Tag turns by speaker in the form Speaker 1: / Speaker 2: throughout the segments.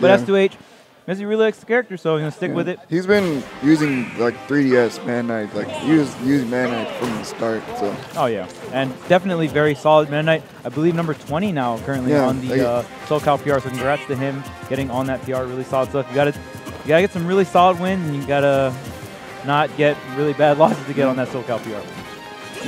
Speaker 1: But
Speaker 2: Yeah.
Speaker 1: S2H, Messi really likes the character, so he's gonna stick
Speaker 2: Yeah.
Speaker 1: with it.
Speaker 2: He's been using like 3DS Man Knight, like he was using Man Knight from the start. So
Speaker 1: Oh yeah, and definitely very solid Man Knight. I believe number 20 now currently
Speaker 2: Yeah,
Speaker 1: on the
Speaker 2: like-
Speaker 1: uh, SoCal PR. So congrats to him getting on that PR. Really solid stuff. You gotta you gotta get some really solid wins, and you gotta not get really bad losses to get on that SoCal PR.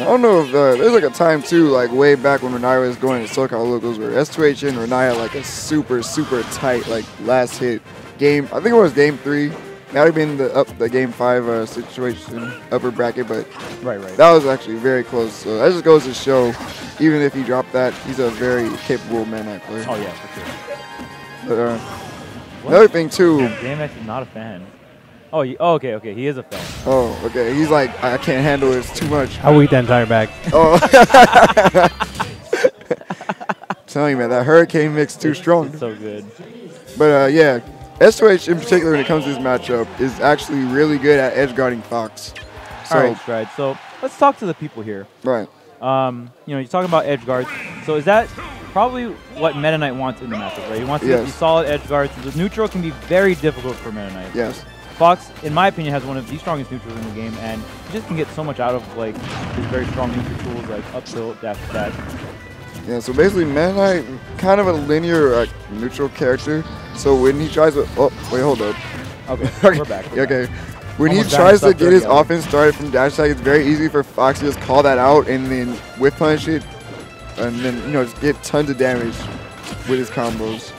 Speaker 2: I don't know if uh, there's like a time too, like way back when Renaya was going to SoCal locals, where S2H and Renaya had, like a super super tight like last hit game. I think it was game three. Might have been the up the game five uh, situation upper bracket, but
Speaker 1: Right, right.
Speaker 2: that was actually very close. So that just goes to show, even if he dropped that, he's a very capable Man player.
Speaker 1: oh yeah, for sure.
Speaker 2: But uh, another thing too.
Speaker 1: DMX is not a fan. Oh, you, oh, okay, okay. He is a fan.
Speaker 2: Oh, okay. He's like, I can't handle it. It's too much.
Speaker 3: I'll eat that entire bag.
Speaker 2: Oh. telling you, man, that hurricane mix too
Speaker 1: It's-
Speaker 2: strong.
Speaker 1: It's so good.
Speaker 2: But uh, yeah, S2H in particular, when it comes to this matchup, is actually really good at edge guarding Fox. So,
Speaker 1: All right, Stride. So let's talk to the people here.
Speaker 2: right.
Speaker 1: Um, you know, you're talking about edge guards. So is that probably what Meta Knight wants in the matchup, right? He wants to get
Speaker 2: Yes.
Speaker 1: these solid edge guards. The neutral can be very difficult for Meta Knight.
Speaker 2: Yes.
Speaker 1: Fox, in my opinion, has one of the strongest neutrals in the game, and he just can get so much out of like his very strong neutral tools like up tilt, dash attack.
Speaker 2: Yeah, so basically, Man Knight, kind of a linear uh, neutral character. So when he tries to, oh wait, hold up.
Speaker 1: Okay,
Speaker 2: Okay.
Speaker 1: we're back. We're back.
Speaker 2: okay. When
Speaker 1: Almost
Speaker 2: he tries to get his offense started from dash attack, it's very easy for Fox to just call that out and then whip punish it, and then you know just get tons of damage with his combos.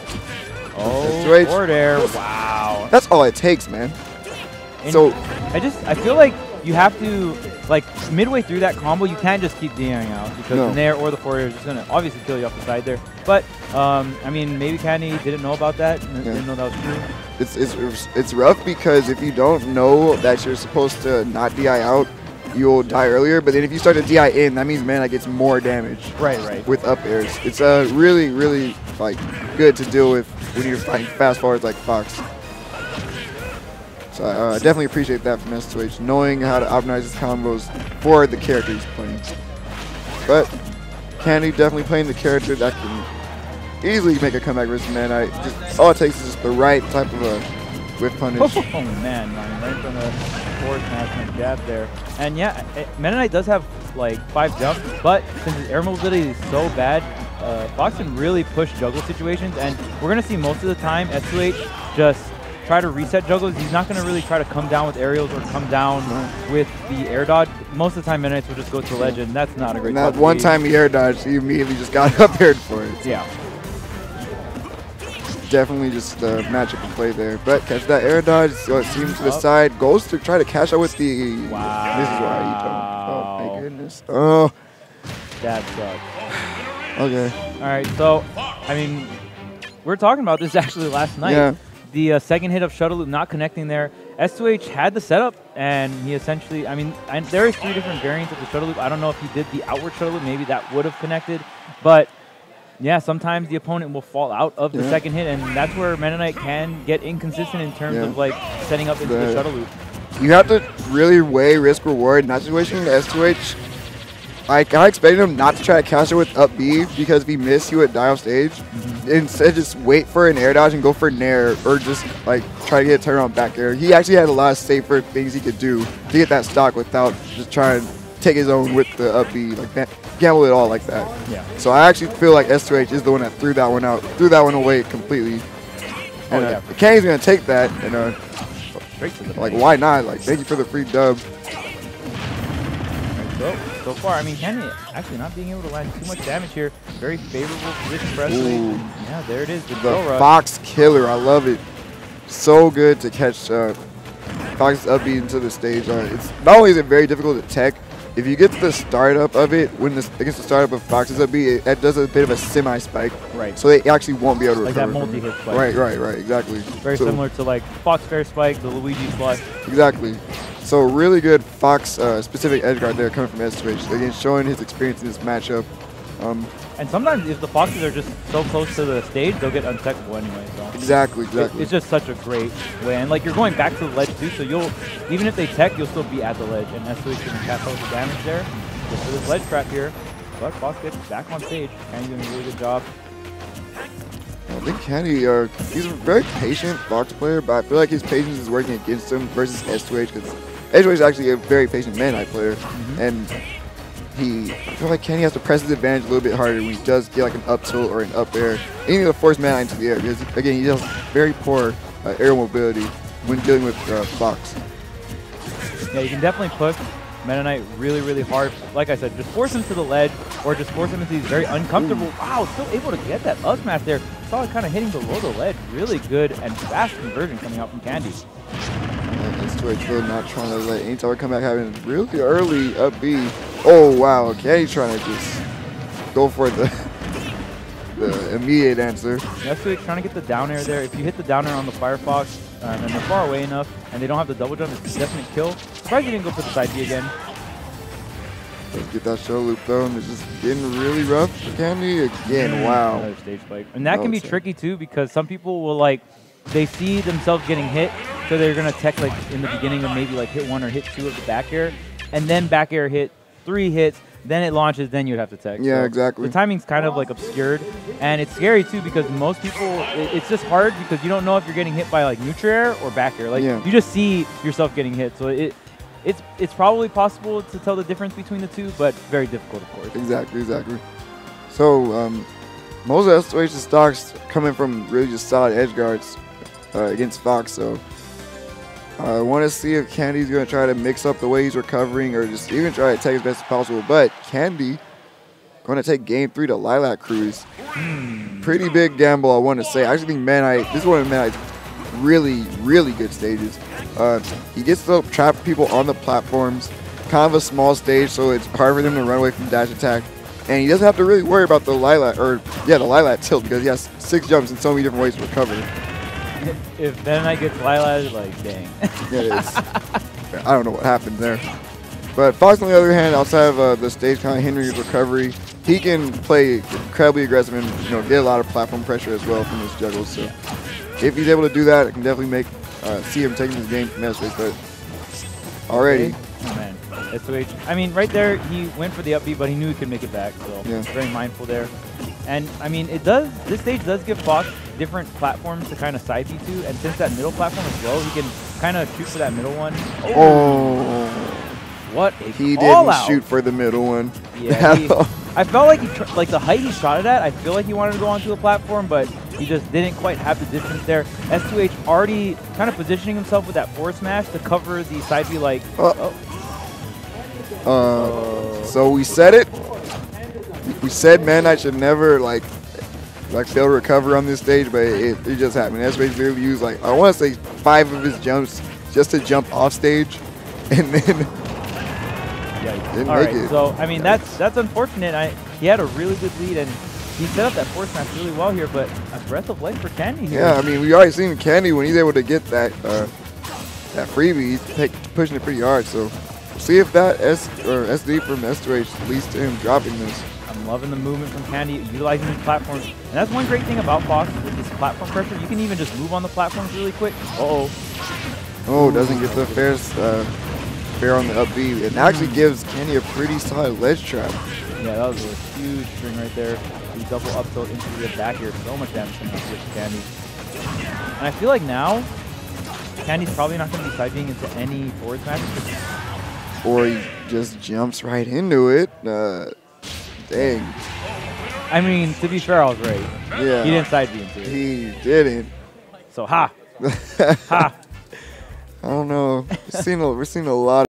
Speaker 1: Oh, forward air. Wow.
Speaker 2: That's all it takes, man.
Speaker 1: And
Speaker 2: So
Speaker 1: I just I feel like you have to like midway through that combo you can't just keep DIing out because
Speaker 2: No.
Speaker 1: the Nair or the air is just gonna obviously kill you off the side there. But um, I mean maybe Candy didn't know about that
Speaker 2: Yeah.
Speaker 1: didn't know that was true.
Speaker 2: it's, it's it's rough because if you don't know that you're supposed to not DI out, you'll die earlier. But then if you start to DI in, that means Man Knight gets more damage
Speaker 1: Right, right.
Speaker 2: with up airs. It's uh, really, really like good to deal with when you're fighting fast fallers like Fox. So uh, I definitely appreciate that from S2H, knowing how to optimize his combos for the character he's playing. But Candy definitely playing the character that can easily make a comeback versus Man. Just, all it takes is just the right type of a whiff punish.
Speaker 1: Oh man, man, right from the forward smash and jab there. And yeah, eh, Knight does have like five jumps, but since his air mobility is so bad, uh, Fox can really push juggle situations, and we're gonna see most of the time S2H just try to reset juggles. He's not gonna really try to come down with aerials or come down with the air dodge. Most of the time, Meta will just go to legend. that's not a great.
Speaker 2: And that one time he air dodged, he immediately just got up aired for it.
Speaker 1: Yeah.
Speaker 2: Definitely just uh, magic to play there. But catch that air dodge, so it seems to the
Speaker 1: Up.
Speaker 2: side, goes to try to cash out with the.
Speaker 1: Wow.
Speaker 2: This is why he don't. Oh my goodness. Oh,
Speaker 1: That sucks.
Speaker 2: okay.
Speaker 1: All right, so I mean, we are talking about this actually last night.
Speaker 2: Yeah.
Speaker 1: The uh, second hit of shuttle loop not connecting there. S2H had the setup, and he essentially, I mean, and there is three different variants of the shuttle loop. I don't know if he did the outward shuttle loop. Maybe that would have connected, but yeah, sometimes the opponent will fall out of the
Speaker 2: Yeah.
Speaker 1: second hit, and that's where Knight can get inconsistent in terms
Speaker 2: Yeah.
Speaker 1: of like setting up into the
Speaker 2: The-
Speaker 1: shuttle loop.
Speaker 2: You have to really weigh risk reward in that situation. S2H, I kind expected him not to try to it with up B because if he missed, he would die off stage.
Speaker 1: Mm-hmm.
Speaker 2: Instead, just wait for an air dodge and go for Nair or just like try to get a turn on back air. He actually had a lot of safer things he could do to get that stock without just trying to take his own with the up B, like that, gamble it all like that.
Speaker 1: Yeah.
Speaker 2: So I actually feel like S2H is the one that threw that one out, threw that one away completely. And
Speaker 1: Oh, yeah.
Speaker 2: uh, gonna take that, and uh,
Speaker 1: Straight to the
Speaker 2: like why not? Like thank you for the free dub.
Speaker 1: So, so far, I mean, Candy actually not being able to land too much damage here. Very favorable position for S2H.
Speaker 2: Ooh.
Speaker 1: Yeah, there it is. The,
Speaker 2: The Fox Killer, I love it. So good to catch uh, Fox's up B into the stage. Uh, it's not only is it very difficult to tech, if you get to the startup of it, when this against the startup of Fox's up B, it, it does a bit of a semi spike.
Speaker 1: Right.
Speaker 2: So they actually won't be able to
Speaker 1: Like that
Speaker 2: recover from it.
Speaker 1: multi-hit spike.
Speaker 2: Right, right, right, exactly.
Speaker 1: Very
Speaker 2: So-
Speaker 1: similar to like Fox Fair Spike, the Luigi Flush.
Speaker 2: Exactly. So really good Fox uh, specific edge guard there coming from S2H. Again, showing his experience in this matchup. Um,
Speaker 1: And sometimes if the Foxes are just so close to the stage, they'll get uncheckable anyway. So
Speaker 2: exactly,
Speaker 1: it-
Speaker 2: exactly.
Speaker 1: it's just such a great way. And like you're going back to the ledge too, so you'll even if they tech, you'll still be at the ledge. And S2H can cast out the damage there. Just for this ledge trap here. But Fox gets back on stage and he's doing a really good job.
Speaker 2: I think Candy, uh, he's a very patient Fox player, but I feel like his patience is working against him versus S2H because S2H is actually a very patient Man Knight player,
Speaker 1: Mhm.
Speaker 2: and he, I feel like Candy has to press his advantage a little bit harder when he does get like an up tilt or an up air. Anything to force Man into the air because, again, he has very poor uh, air mobility when dealing with uh, Fox.
Speaker 1: Yeah, you can definitely push Meta Knight really, really hard. Like I said, just force him to the ledge or just force him into these very uncomfortable. Wow, still able to get that up smash there. Saw it kind of hitting below the ledge. Really good and fast conversion coming out from Candy.
Speaker 2: And S2H really not trying to let any type of comeback happen really early up B. Oh, wow. Candy's trying to just go for the, the immediate answer.
Speaker 1: That's really trying to get the down air there. If you hit the down air on the Firefox um, and they're far away enough and they don't have the double jump, it's a definite kill. Surprised you didn't go for the side B again.
Speaker 2: Let's get that show loop though, and it's just getting really rough for Candy again.
Speaker 1: Mm,
Speaker 2: Wow.
Speaker 1: Another stage spike. And that can be
Speaker 2: Oh,
Speaker 1: tricky too because some people will like, they see themselves getting hit, so they're going to tech like in the beginning of maybe like hit one or hit two of the back air, and then back air hit three hits, then it launches, then you'd have to text.
Speaker 2: Yeah,
Speaker 1: So
Speaker 2: exactly.
Speaker 1: The timing's kind of like obscured, and it's scary too because most people, it- it's just hard because you don't know if you're getting hit by like neutral air or back air. Like
Speaker 2: Yeah.
Speaker 1: you just see yourself getting hit, so it. It's, it's probably possible to tell the difference between the two, but very difficult, of course.
Speaker 2: Exactly, exactly. So, um, most of S2H's stocks coming from really just solid edge guards uh, against Fox. So, I want to see if Candy's going to try to mix up the way he's recovering or just even try to take as best as possible. But Candy going to take game three to Lylat Cruise. Pretty big gamble, I want to say. I actually think Man Knight, this is one of Man Knight's really, really good stages. Uh, he gets to trap people on the platforms, kind of a small stage, so it's hard for them to run away from dash attack. And he doesn't have to really worry about the lilac, or yeah, the Lylat tilt because he has six jumps and so many different ways to recover.
Speaker 1: If Meta Knight gets Lila, like, dang.
Speaker 2: It's, I don't know what happened there. But Fox, on the other hand, outside of uh, the stage kind of hindering his recovery, he can play incredibly aggressive and you know get a lot of platform pressure as well from his juggles. So if he's able to do that, it can definitely make uh, see him taking this game from S-Space. But already,
Speaker 1: Oh, man. SOH. I mean, right there, he went for the up B, but he knew he could make it back. So
Speaker 2: Yeah.
Speaker 1: very mindful there. And I mean, it does. This stage does give Fox different platforms to kind of side B to, and since that middle platform is low, he can kind of shoot for that middle one.
Speaker 2: oh,
Speaker 1: What a
Speaker 2: he didn't
Speaker 1: out.
Speaker 2: shoot for the middle one.
Speaker 1: Yeah, he- I felt like he tr- like the height he shot it at. I feel like he wanted to go onto a platform, but he just didn't quite have the distance there. S2H already kind of positioning himself with that forward smash to cover the side B like.
Speaker 2: Uh,
Speaker 1: oh,
Speaker 2: Uh, so we said it. We said Man Knight should never like like fail to recover on this stage, but it, it just happened. S-Space literally used like I want to say five of his jumps just to jump off stage, and then
Speaker 1: Yikes. All right,
Speaker 2: it.
Speaker 1: so I mean that's that's unfortunate. I he had a really good lead and he set up that force smash really well here, but a breath of life for Candy here.
Speaker 2: yeah, I mean we already seen Candy when he's able to get that uh, that freebie, he's take, pushing it pretty hard. So we'll see if that S or SD from S2H leads to him dropping this.
Speaker 1: Loving the movement from Candy, utilizing his platforms. And that's one great thing about Fox with this platform pressure. You can even just move on the platforms really quick. Uh-oh.
Speaker 2: Oh, doesn't get the fair uh, fair on the up B. It actually gives Candy a pretty solid ledge trap.
Speaker 1: Yeah, that was a huge string right there. The double up tilt into the back here. So much damage coming out with Candy. And I feel like now, Candy's probably not going to be being into any forward smashes.
Speaker 2: or he just jumps right into it. Uh, dang.
Speaker 1: I mean, to be fair, I was right.
Speaker 2: Yeah.
Speaker 1: He didn't side B into.
Speaker 2: He didn't.
Speaker 1: So, ha. Ha.
Speaker 2: I don't know. We're seeing a, we're seeing a lot